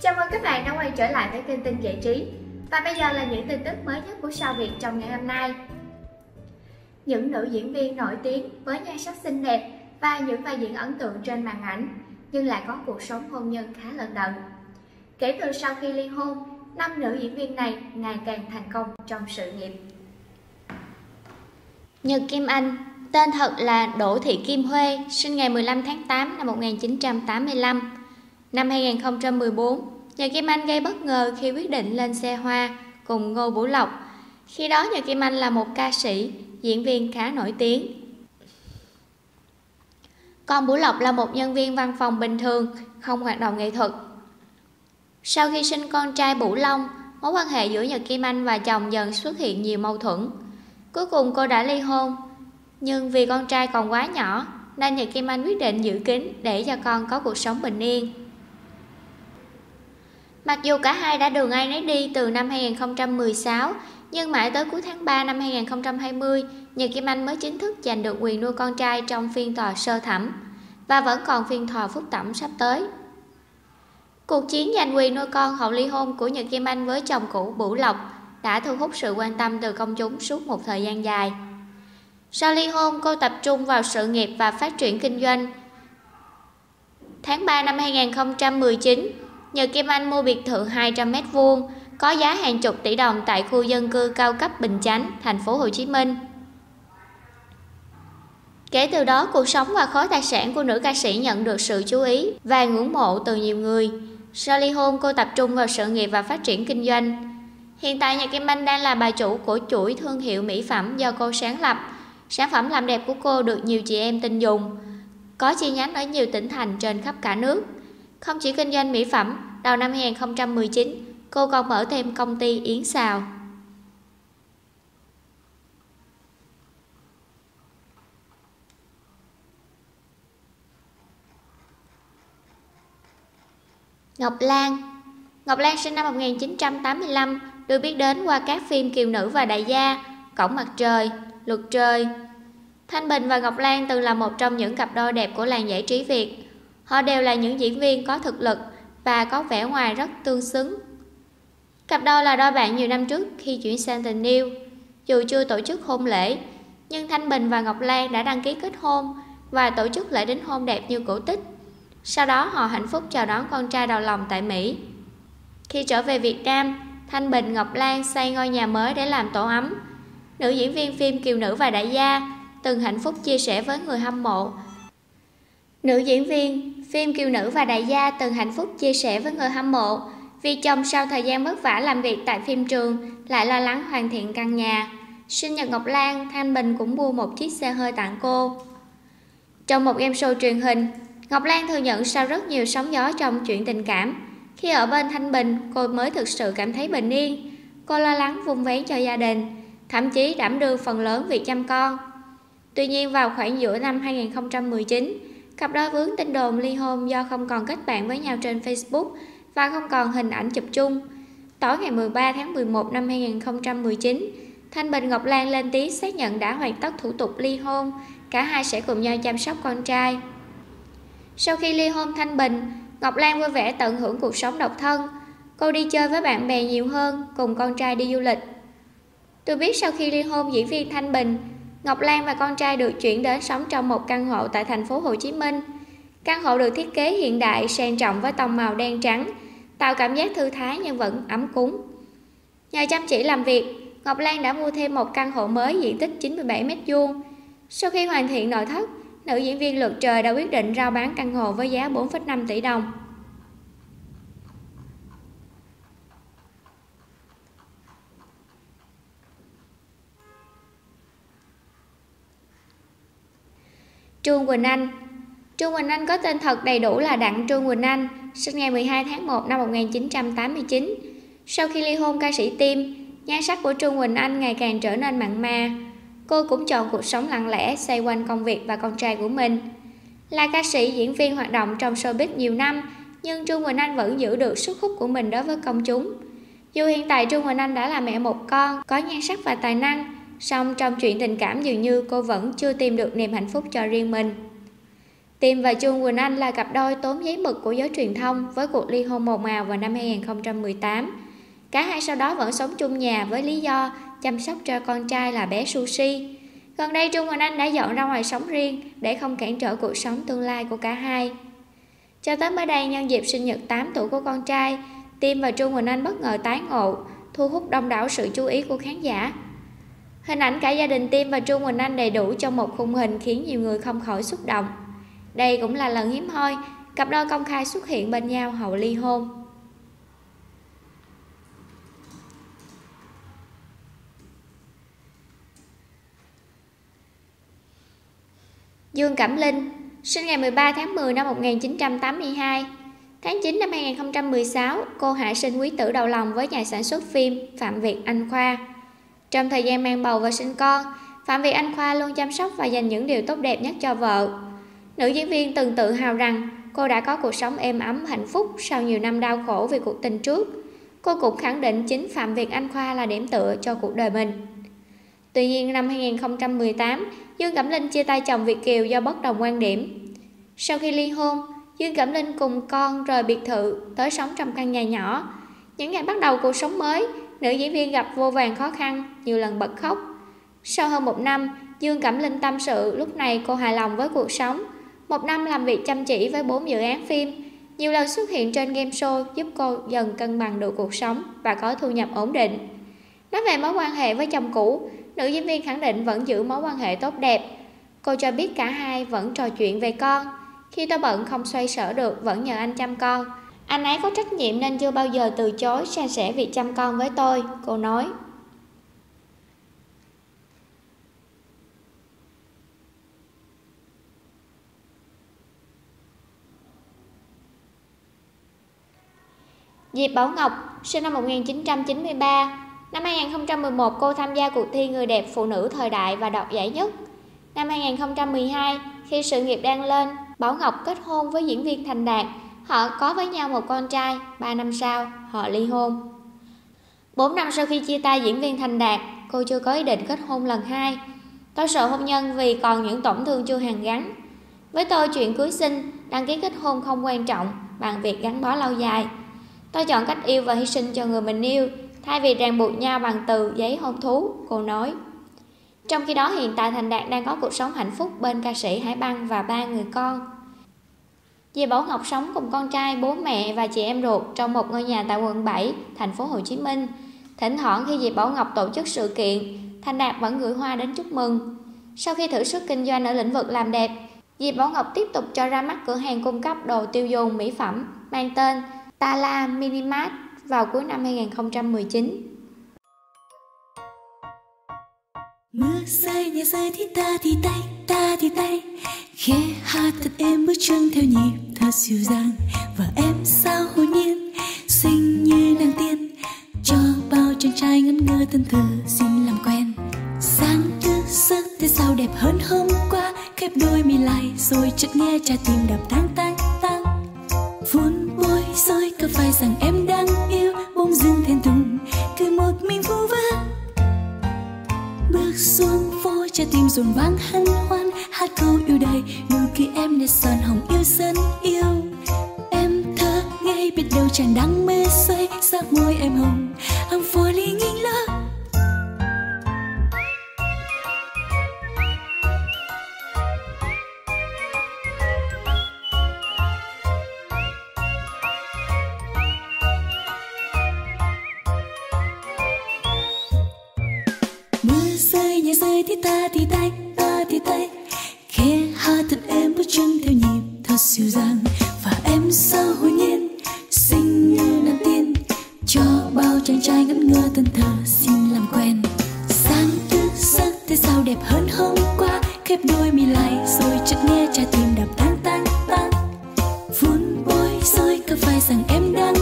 Chào mừng các bạn đã quay trở lại với kênh tin giải trí. Và bây giờ là những tin tức mới nhất của sao Việt trong ngày hôm nay. Những nữ diễn viên nổi tiếng với nhan sắc xinh đẹp và những vai diễn ấn tượng trên màn ảnh nhưng lại có cuộc sống hôn nhân khá lận đận. Kể từ sau khi ly hôn, năm nữ diễn viên này ngày càng thành công trong sự nghiệp. Nhật Kim Anh Tên thật là Đỗ Thị Kim Huê, sinh ngày 15 tháng 8 năm 1985. Năm 2014, Nhật Kim Anh gây bất ngờ khi quyết định lên xe hoa cùng Ngô Vũ Lộc. Khi đó Nhật Kim Anh là một ca sĩ, diễn viên khá nổi tiếng. Còn Vũ Lộc là một nhân viên văn phòng bình thường, không hoạt động nghệ thuật. Sau khi sinh con trai Vũ Long, mối quan hệ giữa Nhật Kim Anh và chồng dần xuất hiện nhiều mâu thuẫn. Cuối cùng cô đã ly hôn, nhưng vì con trai còn quá nhỏ nên Nhật Kim Anh quyết định giữ kín để cho con có cuộc sống bình yên. Mặc dù cả hai đã đường ai nấy đi từ năm 2016, nhưng mãi tới cuối tháng 3 năm 2020, Nhật Kim Anh mới chính thức giành được quyền nuôi con trai trong phiên tòa sơ thẩm và vẫn còn phiên tòa phúc thẩm sắp tới. Cuộc chiến giành quyền nuôi con hậu ly hôn của Nhật Kim Anh với chồng cũ Bửu Lộc đã thu hút sự quan tâm từ công chúng suốt một thời gian dài. Sau ly hôn, cô tập trung vào sự nghiệp và phát triển kinh doanh. Tháng 3 năm 2019, Nhờ Kim Anh mua biệt thự 200m2 có giá hàng chục tỷ đồng tại khu dân cư cao cấp Bình Chánh, thành phố Hồ Chí Minh. Kể từ đó, cuộc sống và khối tài sản của nữ ca sĩ nhận được sự chú ý và ngưỡng mộ từ nhiều người. Sau ly hôn, cô tập trung vào sự nghiệp và phát triển kinh doanh. Hiện tại, nhà Kim Anh đang là bà chủ của chuỗi thương hiệu mỹ phẩm do cô sáng lập. Sản phẩm làm đẹp của cô được nhiều chị em tin dùng, có chi nhánh ở nhiều tỉnh thành trên khắp cả nước. Không chỉ kinh doanh mỹ phẩm, đầu năm 2019, cô còn mở thêm công ty Yến Xào. Ngọc Lan Ngọc Lan sinh năm 1985, được biết đến qua các phim Kiều Nữ và Đại Gia, Cổng Mặt Trời, Luật Trời. Thanh Bình và Ngọc Lan từng là một trong những cặp đôi đẹp của làng giải trí Việt. Họ đều là những diễn viên có thực lực và có vẻ ngoài rất tương xứng. Cặp đôi là đôi bạn nhiều năm trước khi chuyển sang tình yêu. Dù chưa tổ chức hôn lễ, nhưng Thanh Bình và Ngọc Lan đã đăng ký kết hôn và tổ chức lễ đính hôn đẹp như cổ tích. Sau đó họ hạnh phúc chào đón con trai đầu lòng tại Mỹ. Khi trở về Việt Nam, Thanh Bình Ngọc Lan xây ngôi nhà mới để làm tổ ấm. Nữ diễn viên phim Kiều Nữ và Đại Gia từng hạnh phúc chia sẻ với người hâm mộ Nữ diễn viên, phim Kiều Nữ và Đại gia từng hạnh phúc chia sẻ với người hâm mộ vì chồng sau thời gian vất vả làm việc tại phim trường lại lo lắng hoàn thiện căn nhà. Sinh nhật Ngọc Lan, Thanh Bình cũng mua một chiếc xe hơi tặng cô. Trong một game show truyền hình, Ngọc Lan thừa nhận sau rất nhiều sóng gió trong chuyện tình cảm. Khi ở bên Thanh Bình, cô mới thực sự cảm thấy bình yên. Cô lo lắng vung vén cho gia đình, thậm chí đảm đương phần lớn việc chăm con. Tuy nhiên vào khoảng giữa năm 2019, Cặp đôi vướng tin đồn ly hôn do không còn kết bạn với nhau trên Facebook và không còn hình ảnh chụp chung. Tối ngày 13 tháng 11 năm 2019, Thanh Bình Ngọc Lan lên tiếng xác nhận đã hoàn tất thủ tục ly hôn, cả hai sẽ cùng nhau chăm sóc con trai. Sau khi ly hôn Thanh Bình, Ngọc Lan vui vẻ tận hưởng cuộc sống độc thân. Cô đi chơi với bạn bè nhiều hơn, cùng con trai đi du lịch. Tôi biết sau khi ly hôn diễn viên Thanh Bình Ngọc Lan và con trai được chuyển đến sống trong một căn hộ tại thành phố Hồ Chí Minh. Căn hộ được thiết kế hiện đại, sang trọng với tông màu đen trắng, tạo cảm giác thư thái nhưng vẫn ấm cúng. Nhờ chăm chỉ làm việc, Ngọc Lan đã mua thêm một căn hộ mới diện tích 97 m2. Sau khi hoàn thiện nội thất, nữ diễn viên Luật Trời đã quyết định rao bán căn hộ với giá 4,5 tỷ đồng. Trương Quỳnh Anh Trương Quỳnh Anh có tên thật đầy đủ là Đặng Trương Quỳnh Anh, sinh ngày 12 tháng 1 năm 1989. Sau khi ly hôn ca sĩ Tim, nhan sắc của Trương Quỳnh Anh ngày càng trở nên mặn mà. Cô cũng chọn cuộc sống lặng lẽ xoay quanh công việc và con trai của mình. Là ca sĩ diễn viên hoạt động trong showbiz nhiều năm, nhưng Trương Quỳnh Anh vẫn giữ được sức hút của mình đối với công chúng. Dù hiện tại Trương Quỳnh Anh đã là mẹ một con, có nhan sắc và tài năng, song trong chuyện tình cảm dường như cô vẫn chưa tìm được niềm hạnh phúc cho riêng mình. Tim và Trương Quỳnh Anh là cặp đôi tốn giấy mực của giới truyền thông với cuộc ly hôn màu màu vào năm 2018. Cả hai sau đó vẫn sống chung nhà với lý do chăm sóc cho con trai là bé Sushi. Gần đây Trương Quỳnh Anh đã dọn ra ngoài sống riêng để không cản trở cuộc sống tương lai của cả hai. Cho tới mới đây nhân dịp sinh nhật 8 tuổi của con trai, Tim và Trương Quỳnh Anh bất ngờ tái ngộ, thu hút đông đảo sự chú ý của khán giả. Hình ảnh cả gia đình Tim và trung Quỳnh Anh đầy đủ trong một khung hình khiến nhiều người không khỏi xúc động. Đây cũng là lần hiếm hoi cặp đôi công khai xuất hiện bên nhau hậu ly hôn. Dương Cẩm Linh, sinh ngày 13 tháng 10 năm 1982. Tháng 9 năm 2016, cô hạ sinh quý tử đầu lòng với nhà sản xuất phim Phạm Việt Anh Khoa. Trong thời gian mang bầu và sinh con, Phạm Việt Anh Khoa luôn chăm sóc và dành những điều tốt đẹp nhất cho vợ. Nữ diễn viên từng tự hào rằng cô đã có cuộc sống êm ấm hạnh phúc sau nhiều năm đau khổ vì cuộc tình trước. Cô cũng khẳng định chính Phạm Việt Anh Khoa là điểm tựa cho cuộc đời mình. Tuy nhiên năm 2018, Dương Cẩm Linh chia tay chồng Việt Kiều do bất đồng quan điểm. Sau khi ly hôn, Dương Cẩm Linh cùng con rời biệt thự tới sống trong căn nhà nhỏ. Những ngày bắt đầu cuộc sống mới, nữ diễn viên gặp vô vàng khó khăn, nhiều lần bật khóc. Sau hơn một năm, Dương Cẩm Linh tâm sự lúc này cô hài lòng với cuộc sống. Một năm làm việc chăm chỉ với bốn dự án phim, nhiều lần xuất hiện trên game show giúp cô dần cân bằng được cuộc sống và có thu nhập ổn định. Nói về mối quan hệ với chồng cũ, nữ diễn viên khẳng định vẫn giữ mối quan hệ tốt đẹp. Cô cho biết cả hai vẫn trò chuyện về con. Khi tôi bận không xoay sở được vẫn nhờ anh chăm con. Anh ấy có trách nhiệm nên chưa bao giờ từ chối san sẻ việc chăm con với tôi, cô nói. Diệp Bảo Ngọc, sinh năm 1993, Năm 2011, cô tham gia cuộc thi Người đẹp phụ nữ thời đại và đoạt giải nhất. Năm 2012, khi sự nghiệp đang lên, Bảo Ngọc kết hôn với diễn viên Thành Đạt. Họ có với nhau một con trai, 3 năm sau, họ ly hôn. 4 năm sau khi chia tay diễn viên Thành Đạt, cô chưa có ý định kết hôn lần hai. Tôi sợ hôn nhân vì còn những tổn thương chưa hàn gắn. Với tôi, chuyện cưới sinh, đăng ký kết hôn không quan trọng bằng việc gắn bó lâu dài. Tôi chọn cách yêu và hy sinh cho người mình yêu thay vì ràng buộc nhau bằng từ giấy hôn thú, cô nói. Trong khi đó hiện tại Thành Đạt đang có cuộc sống hạnh phúc bên ca sĩ Hải Băng và ba người con. Dì Bảo Ngọc sống cùng con trai, bố mẹ và chị em ruột trong một ngôi nhà tại quận 7, thành phố Hồ Chí Minh. Thỉnh thoảng khi dì Bảo Ngọc tổ chức sự kiện, Thành Đạt vẫn gửi hoa đến chúc mừng. Sau khi thử sức kinh doanh ở lĩnh vực làm đẹp, dì Bảo Ngọc tiếp tục cho ra mắt cửa hàng cung cấp đồ tiêu dùng mỹ phẩm mang tên Tala Minimart vào cuối năm 2019. Mưa rơi, nhà rơi thì ta thì tay, ta thì tay. Khẽ hát thật êm bước chân theo nhịp thật dịu dàng. Và em sao hồn nhiên, xinh như nàng tiên. Cho bao chàng trai ngẩn ngơ thân thờ xin làm quen. Sáng thứ giấc thế sao đẹp hơn hôm qua. Khép đôi mi lại, rồi chợt nghe trái tim đập tang bước xuống phố trái tim dồn vang hân hoan. Hát câu yêu đầy nụ cười em để son hồng yêu dân yêu. Em thơ ngây biết đâu chàng đang mê say sắc môi em hồng. I'm phố ta thì tay ta thì tay khẽ hạ thật em bước chân theo nhịp thật dịu dàng. Và em sao hồn nhiên, xinh như nàng tiên. Cho bao chàng trai ngẩn ngơ thân thờ xin làm quen. Sáng tư sắc thế sao đẹp hơn hôm qua. Khép đôi mi lại rồi chợt nghe trái tim đập tan tan tan vốn bôi rồi có phải rằng em đang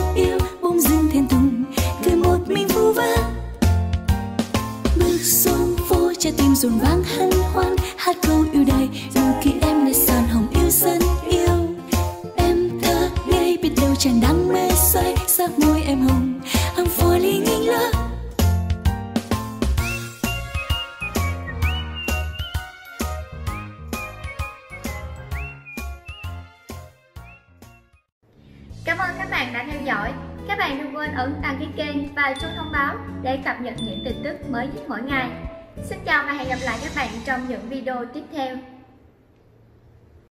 trái tim rộn vang hân hoan, hát câu yêu đời dù khi em lại sàn hồng yêu dân yêu, em thơ ngây biết đâu chàng đang mê say sắc môi em hồng hằng phôi ly nghinh lơ Cảm ơn các bạn đã theo dõi. Các bạn đừng quên ấn đăng ký kênh và chuông thông báo để cập nhật những tin tức mới nhất mỗi ngày. Xin chào và hẹn gặp lại các bạn trong những video tiếp theo.